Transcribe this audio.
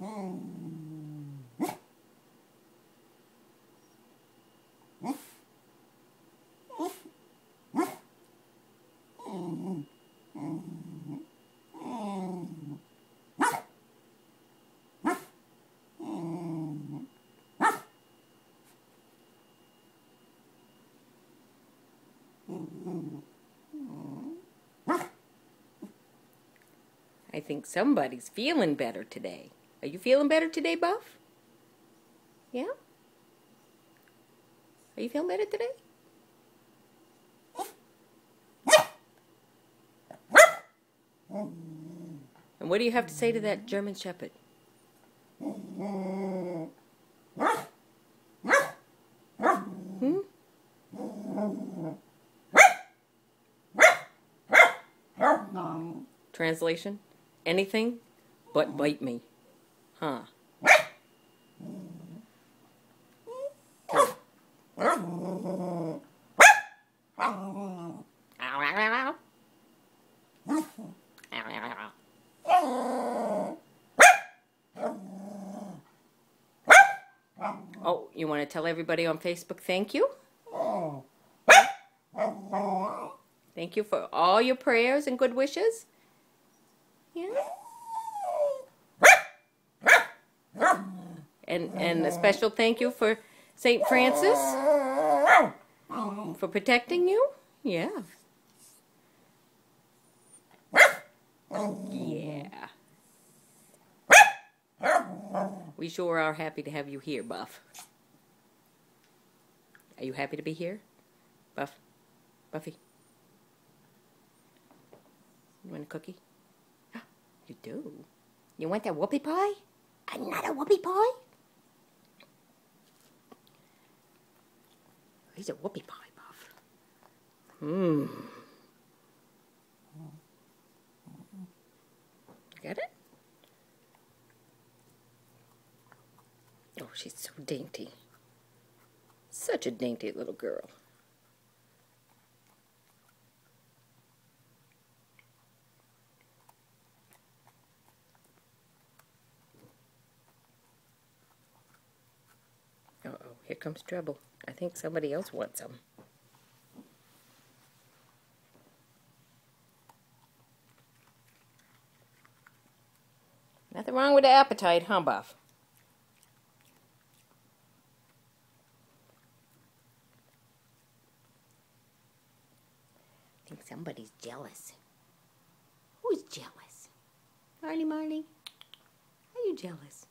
I think somebody's feeling better today. Are you feeling better today, Buff? Yeah? Are you feeling better today? And what do you have to say to that German Shepherd? Hmm? Translation? Anything but bite me. Huh. Oh, you want to tell everybody on Facebook thank you? Thank you for all your prayers and good wishes. Yeah. And and a special thank you for St. Francis for protecting you. Yeah. Yeah. We sure are happy to have you here, Buff. Are you happy to be here? Buff? Buffy? You want a cookie? You do? You want that whoopie pie? Another whoopie pie? He's a whoopie pie, Buff. Hmm. Get it? Oh, she's so dainty. Such a dainty little girl. Uh oh, here comes trouble. I think somebody else wants some. Nothing wrong with the appetite, huh, Buff? I think somebody's jealous. Who's jealous? Marley, Marley? Are you jealous?